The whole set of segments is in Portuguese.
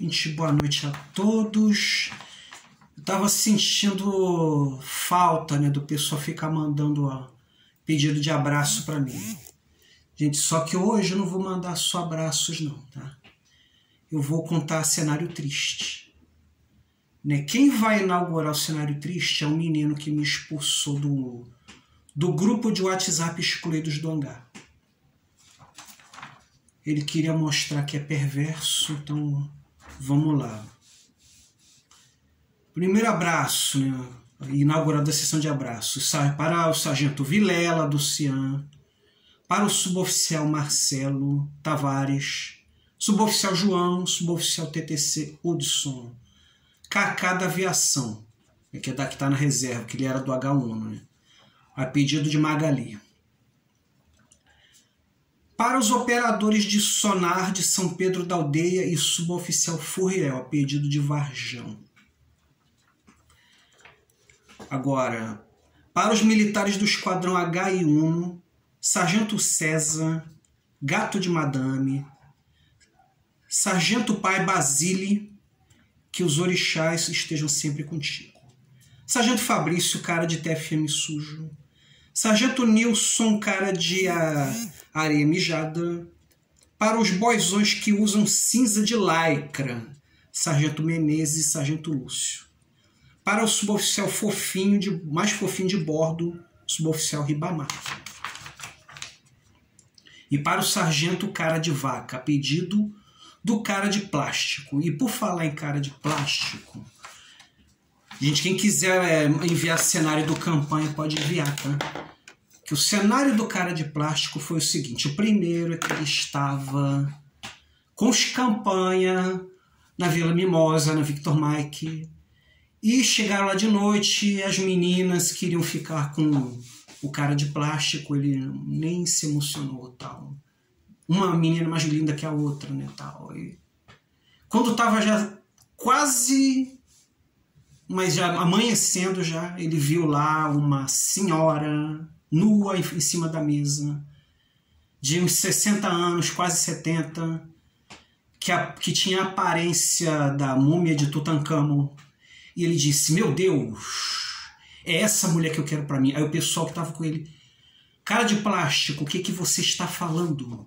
Gente, boa noite a todos. Eu tava sentindo falta, né, do pessoal ficar mandando ó, pedido de abraço para mim. Gente, só que hoje eu não vou mandar só abraços não, tá? Eu vou contar cenário triste. Né? Quem vai inaugurar o cenário triste é um menino que me expulsou do, do grupo de WhatsApp excluídos do hangar. Ele queria mostrar que é perverso, então vamos lá. Primeiro abraço, né? inaugurada a sessão de abraços, para o sargento Vilela do Cian, para o suboficial Marcelo Tavares, suboficial João, suboficial TTC Hudson, Kaká da Aviação, que é da que está na reserva, que ele era do H1, né? a pedido de Magali para os operadores de sonar de São Pedro da Aldeia e suboficial Furriel, a pedido de Varjão. Agora, para os militares do Esquadrão H e 1, Sargento César, Gato de Madame, Sargento Pai Basile, que os orixás estejam sempre contigo. Sargento Fabrício, cara de TFM sujo. Sargento Nilson, cara de a, areia mijada. Para os boizões que usam cinza de lycra, Sargento Menezes e Sargento Lúcio. Para o suboficial fofinho de, mais fofinho de bordo, suboficial Ribamar. E para o sargento cara de vaca, pedido do cara de plástico. E por falar em cara de plástico, gente, quem quiser é, enviar cenário do campanha pode enviar, tá? que o cenário do cara de plástico foi o seguinte: o primeiro é que ele estava com os campanha na Vila Mimosa, na Victor Mike, e chegaram lá de noite as meninas queriam ficar com o cara de plástico, ele nem se emocionou tal. Uma menina mais linda que a outra, né, tal. E quando estava já quase mas já amanhecendo já, ele viu lá uma senhora nua em cima da mesa, de uns 60 anos, quase 70, que, a, que tinha a aparência da múmia de Tutankhamon. E ele disse: Meu Deus, é essa mulher que eu quero para mim. Aí o pessoal que estava com ele, cara de plástico, o que, que você está falando?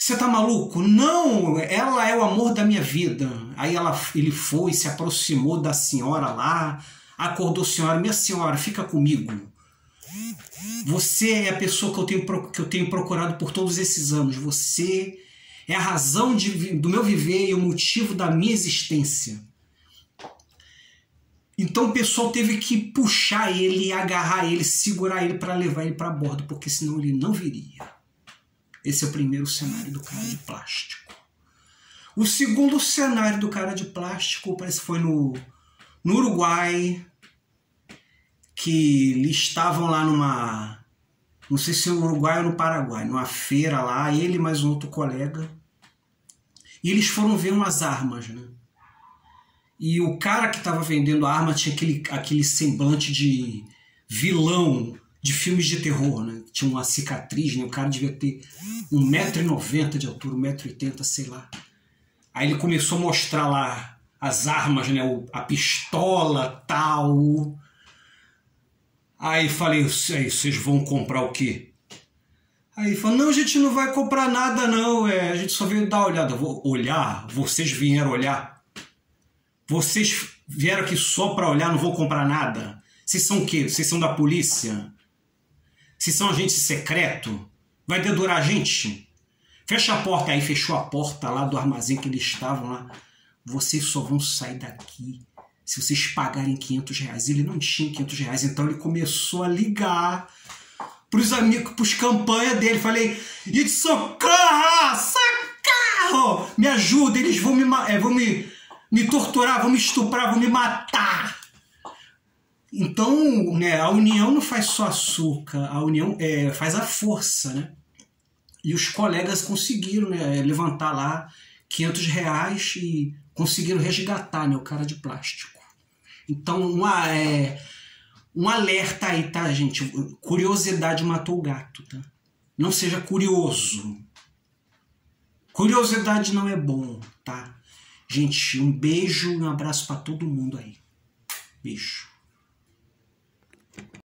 Você tá maluco? Não, ela é o amor da minha vida. Aí ela, ele foi, se aproximou da senhora lá, acordou a senhora, minha senhora, fica comigo. Você é a pessoa que eu tenho, que eu tenho procurado por todos esses anos. Você é a razão de, do meu viver e o motivo da minha existência. Então o pessoal teve que puxar ele, agarrar ele, segurar ele para levar ele para bordo, porque senão ele não viria. Esse é o primeiro cenário do cara de plástico. O segundo cenário do cara de plástico parece que foi no, no Uruguai, que estavam lá numa. Não sei se no Uruguai ou no Paraguai, numa feira lá, ele mais um outro colega. E eles foram ver umas armas, né? E o cara que estava vendendo a arma tinha aquele, aquele semblante de vilão de filmes de terror, né? Tinha uma cicatriz, né? O cara devia ter 1,90m de altura, 1,80m, sei lá. Aí ele começou a mostrar lá as armas, né? A pistola, tal. Aí falei, vocês vão comprar o quê? Aí falou, não, a gente não vai comprar nada não, é, a gente só veio dar uma olhada. Vou olhar? Vocês vieram olhar? Vocês vieram aqui só para olhar, não vou comprar nada? Vocês são o quê? Vocês são da polícia? Vocês são agente secreto? Vai dedurar a gente? Fecha a porta. Aí fechou a porta lá do armazém que eles estavam lá. Vocês só vão sair daqui se vocês pagarem 500 reais. Ele não tinha 500 reais, então ele começou a ligar pros amigos, pros campanhas dele. Falei, e socorra! Socorro! Me ajuda, eles vão me, é, vão me, me torturar, vão me estuprar, vão me matar. Então, né, a união não faz só açúcar, a união é, faz a força, né? E os colegas conseguiram né, levantar lá 500 reais e conseguiram resgatar né, o cara de plástico. Então, uma, é, um alerta aí, tá, gente? Curiosidade matou o gato, tá? Não seja curioso. Curiosidade não é bom, tá? Gente, um beijo e um abraço para todo mundo aí. Beijo.